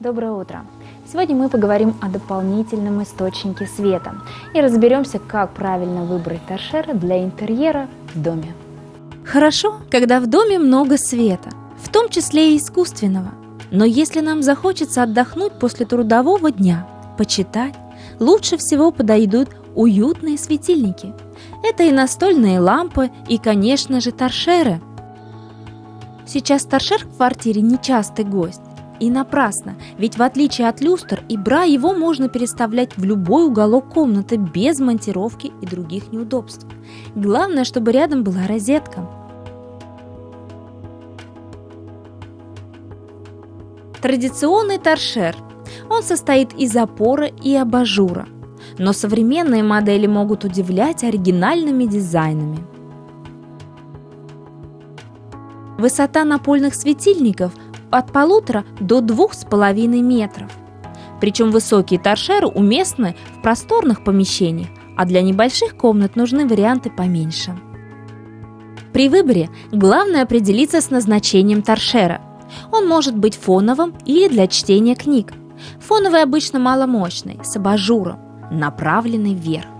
Доброе утро! Сегодня мы поговорим о дополнительном источнике света и разберемся, как правильно выбрать торшер для интерьера в доме. Хорошо, когда в доме много света, в том числе и искусственного. Но если нам захочется отдохнуть после трудового дня, почитать, лучше всего подойдут уютные светильники. Это и настольные лампы, и, конечно же, торшеры. Сейчас торшер в квартире нечастый гость. И напрасно, ведь в отличие от люстр и бра его можно переставлять в любой уголок комнаты без монтировки и других неудобств. Главное, чтобы рядом была розетка. Традиционный торшер. Он состоит из опоры и абажура. Но современные модели могут удивлять оригинальными дизайнами. Высота напольных светильников от полутора до двух с половиной метров. Причем высокие торшеры уместны в просторных помещениях, а для небольших комнат нужны варианты поменьше. При выборе главное определиться с назначением торшера. Он может быть фоновым или для чтения книг. Фоновый обычно маломощный, с абажуром, направленный вверх.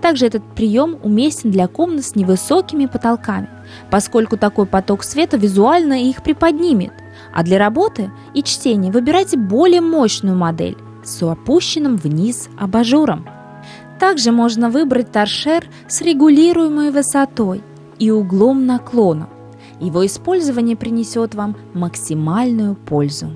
Также этот прием уместен для комнат с невысокими потолками, поскольку такой поток света визуально их приподнимет – а для работы и чтения выбирайте более мощную модель с опущенным вниз абажуром. Также можно выбрать торшер с регулируемой высотой и углом наклона. Его использование принесет вам максимальную пользу.